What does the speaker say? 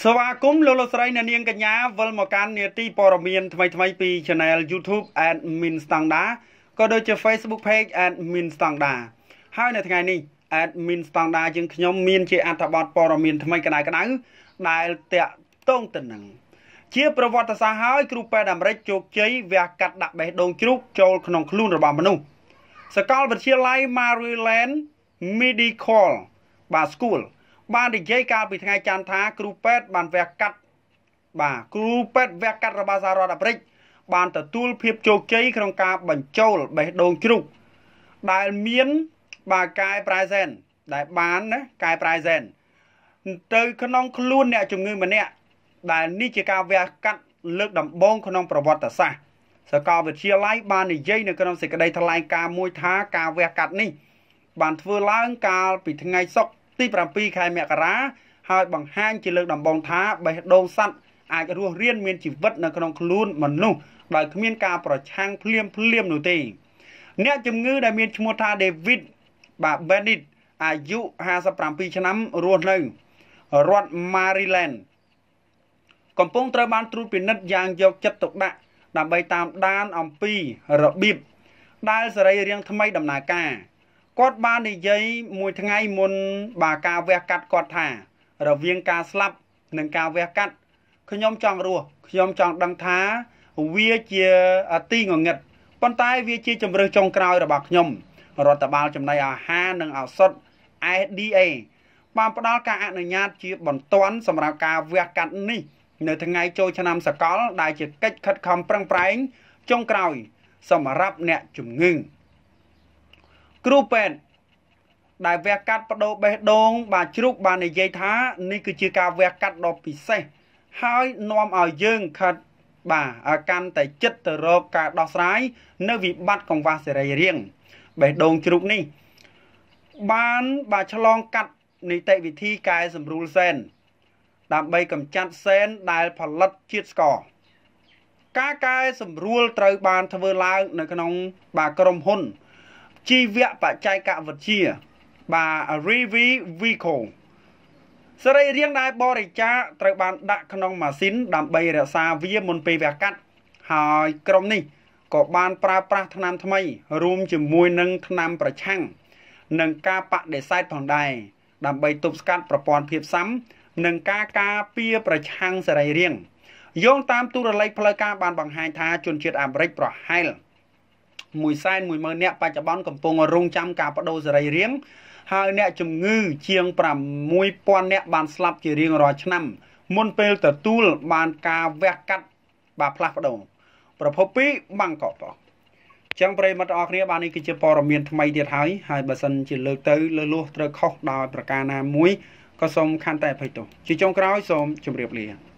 សវាគមន៍លោកលោកស្រីអ្នកនាងកញ្ញាវិលមកកាន់នាទីព័ត៌មានថ្មីថ្មីពី Channel YouTube Admin Standard ក៏ដូចជា Facebook Page Admin Standard ហើយនៅថ្ងៃនេះ Admin Standard យើងខ្ញុំមានជាអត្ថបទព័ត៌មានថ្មីក្តៅក្តៅដែលតាក់ទងទៅនឹងជាប្រវត្តិសាស្ត្រហើយគ្រូពេទ្យអាមេរិកជោគជ័យវះកាត់ដាក់បេះដូងជ្រូកចូលក្នុងខ្លួនរបស់មនុស្សសកលវិទ្យាល័យ Maryland Medical បាទ School បាននិយាយកាលពីថ្ងៃច័ន្ទថាគ្រូពេទ្យបានវះកាត់បាទគ្រូពេទ្យវះកាត់របស់សហរដ្ឋអាមេរិកបានទទួលភាពជោគជ័យក្នុងការបញ្ចូលបេះដូងជ្រូកដែលមានបាទកែប្រែសែនដែលបានណាកែប្រែសែនទៅក្នុងខ្លួនអ្នកជំងឺម្នាក់ដែលនេះជាការវះកាត់លើកដំបូងក្នុងប្រវត្តិសាស្ត្រសាកលវិទ្យាល័យបាននិយាយនៅក្នុងសេចក្តីថ្លែងការណ៍មួយថាការវះកាត់នេះបានធ្វើឡើងកាលពីថ្ងៃសុក្រ ទី7ខែមករាហើយបង្ហាញជាលើកដំបូងថាបេះដូងសត្វអាចរស់រានមានជីវិតនៅក្នុងខ្លួនមនុស្សដោយគ្មានការប្រឆាំងភ្លាមភ្លាមនោះទេអ្នកជំងឺដែលមានឈ្មោះថា David បាទ Bennett អាយុ57ឆ្នាំរស់នៅរដ្ឋ Maryland កំពុងត្រូវបានត្រួតពិនិត្យយ៉ាងយកចិត្តទុកដាក់ដើម្បីតាមដានអំពីរបៀបដែលសរីរាង្គថ្មីដំណើរការ គាត់បាននិយាយមួយថ្ងៃមុនបាទការវះកាត់គាត់ថា រវាងការស្លាប់និងការវះកាត់ខ្ញុំចង់រស់ខ្ញុំចង់ដឹងថាវាជាទីងងឹតប៉ុន្តែវាជាជំរើសចុងក្រោយរបស់ខ្ញុំរដ្ឋបាលចំណីអាហារនិងឱសថ FDA បានផ្ដល់ការអនុញ្ញាតជាបន្ទាន់សម្រាប់ការវះកាត់នេះ នៅថ្ងៃចូលឆ្នាំសកល ដែលជាកិច្ចខិតខំប្រឹងប្រែងចុងក្រោយ សម្រាប់អ្នកជំងឺ គ្រូពេទ្យដែលវះកាត់បដូរបេះដូង បាទជ្រូកបាននិយាយថានេះគឺជាការវះកាត់ដ៏ពិសេសហើយនាំឲ្យយើងខិតបាទកាន់តែចិត្តទៅរកការដោះស្រាយនៅវិបត្តិកង្វះសេរីរាង្គបេះដូងជ្រូកនេះ បានបាទឆ្លងកាត់នីតិវិធីកែសម្រួលសែនដើម្បីកម្ចាត់សែនដែលផលិតជាតិស្ករការកែសម្រួលត្រូវបានធ្វើឡើងនៅក្នុងបាទក្រុមហ៊ុន ជីវៈបច្ចេកវិទ្យាបាទ Rivi Vico សរីរាង្គដែលបរិច្ចាគត្រូវបានដាក់ក្នុងម៉ាស៊ីនដើម្បីរក្សាវាមុនពេលវះកាត់ហើយក្រុមនេះក៏បានប្រើប្រាស់ថ្នាំថ្មី រួមជាមួយនឹងថ្នាំប្រឆាំងនិងការបដិសេធផងដែរដើម្បីទប់ស្កាត់ប្រព័ន្ធភាពស៊ាំនិងការការពារប្រឆាំងសរីរាង្គយោងតាមទូរលេខផ្លូវការបានបង្ហាញថាជនជាតិអាមេរិកប្រហែល 1.10000នាក់បច្ចុប្បន្នកំពុងរងចាំការបដូរសរីរាង្គហើយអ្នកជំងឺជាង6000នាក់បានស្លាប់ជារៀងរាល់ឆ្នាំមុនពេលទទួលបានការវះកាត់បាទផ្លាស់ប្ដូរប្រភព2បាងកកបោះចឹងប្រិមត្តអរគ្នាបាននេះគឺជាព័ត៌មានថ្មីទៀតហើយហើយបើសិនជាលើកទៅលើលោះត្រូវខុសដោយប្រការណាមួយក៏សូមខន្តីអភ័យទោសជាចុងក្រោយសូមជម្រាបលា